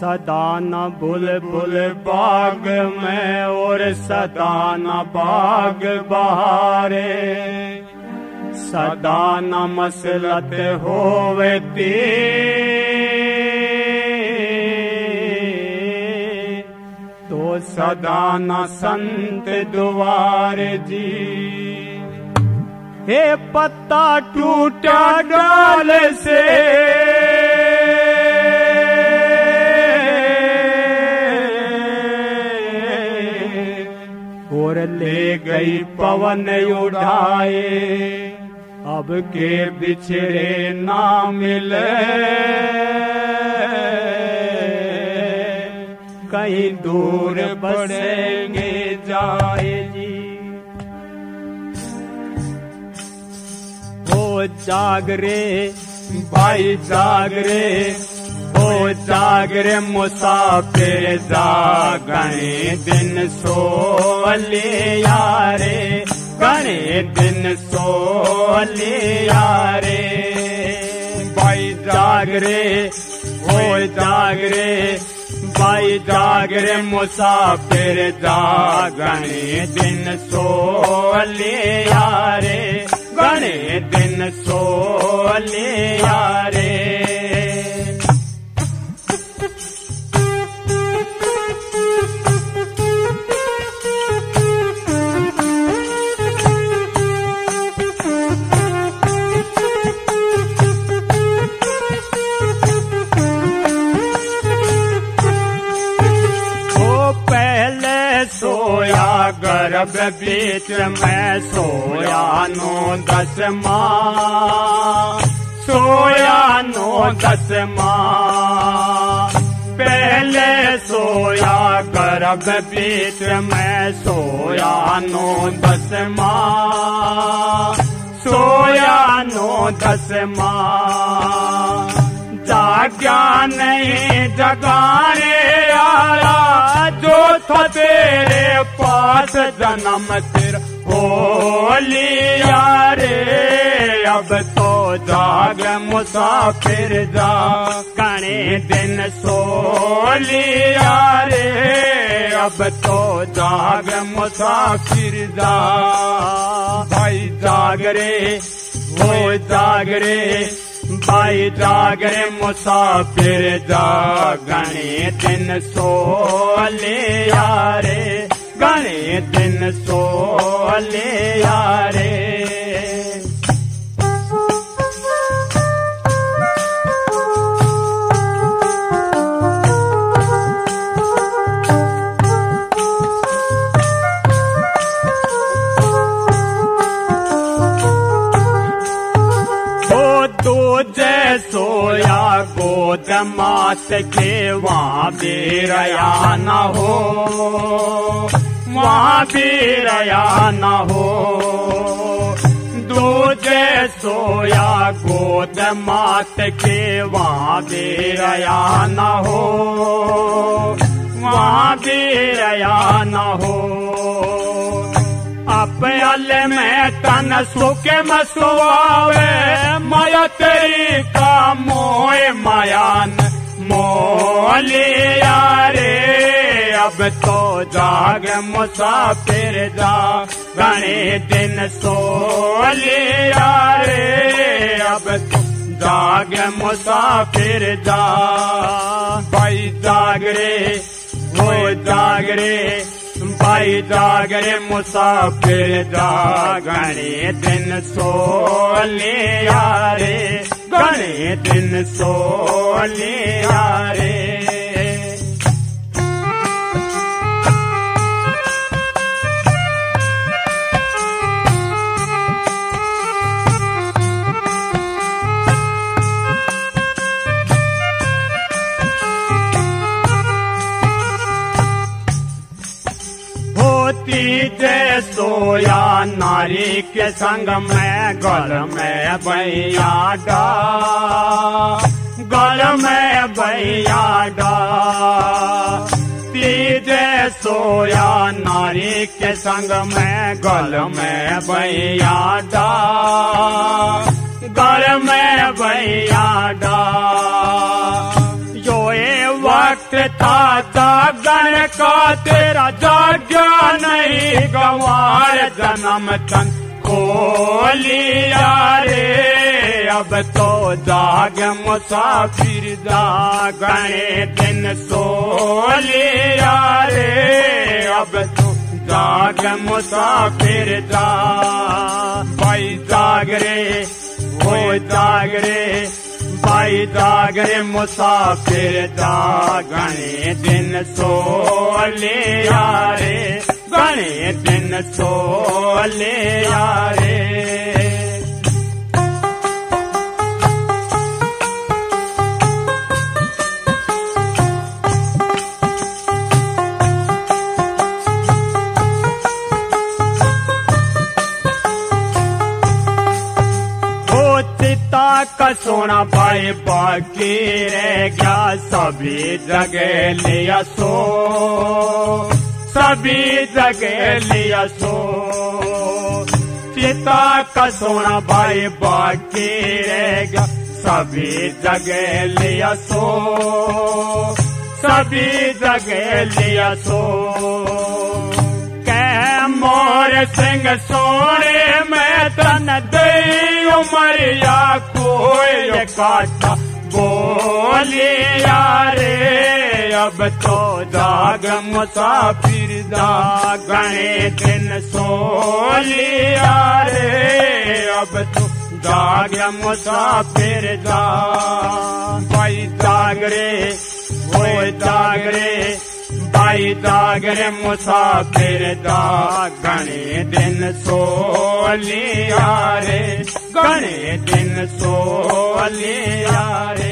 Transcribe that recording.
सदा न बुलबुल बाग में और सदा न बाग बहारे सदा न मसलत होवे ती तो सदा न संत द्वार जी हे पत्ता टूटा डाल से और ले गई पवन उड़ाए। अब के बिछड़े ना मिले। कहीं दूर बसेंगे जाए जी। ओ जागरे, भाई जागरे जागरे मुसाफिर जागने दिन सोले यारे गणे दिन सोले यारे। भाई जागरे ओ जागरे भाई जागरे मुसाफिर जागने दिन सोले यारे गणे दिन सोले यारे गर्भ बीच में सोया नो दस माँ सोया नो दस माँ पहले सोया गर्भ बीच में सोया नो दस माँ सोया नो दस माँ जाग्या नहीं जगाने आया जो तेरे पास जन्म तेरा हो रे अब तो जाग मुसाफिर जा कणे दिन सो लिया रे अब तो जाग मुसाफिर जा भाई जाग रे वो जाग रे भाई जागरे मुसाफिर जागणे दिन सोले यारे गणे दिन सोले यारे ओ सोया गोद मात के वहाँ भी रया न हो। वहाँ भी रया न हो। दूजे सोया गोद मात के वहाँ भी रया न हो। वहाँ भी रया न हो। अपयल में तन सुख मसुआवे। माया तेरी का मोह मायान मोलिया रे अब तो जाग मुसाफिर जा गणे दिन सोलिया रे अब तो जाग मुसाफिर जा। भाई जाग रे वो जाग रे भाई जागरे मुसाफिर जागणे दिन सोले यारे गणे दिन सोले यारे नारी के संग में, गल में भैया डा। गल में भैया डा। सोया नारी के संग में, गल में भैया डा। गल में भैया डा। ये वक्त था नहीं गवार जन्म खोलिया रे। अब तो जाग मुसाफिर जागणे दिन सोलिया रे। अब तो जाग मुसाफिर जा। भाई जागरे वो जागरे भाई जागरे मुसाफिर जागणे दिन सोले यारे दिन सोले यारे का सोना भाई बाकी रह गया। सभी जगह लिया सो। सभी जगह लिया सो। चिता का सोना भाई बाकी रह गया। सभी जगह लिया सो। सभी जगह लिया सो। कह मोर सिंह सोने में तन दे उमरिया रे अब तो जाग मुसाफिर जागणे दिन सोलिया रे अब तो जाग मुसाफिर जा भाई जागरे वो जागरे भाई जागरे मुसाफिर जागणे दिन सोलिया रे गणे दिन सोलिया रे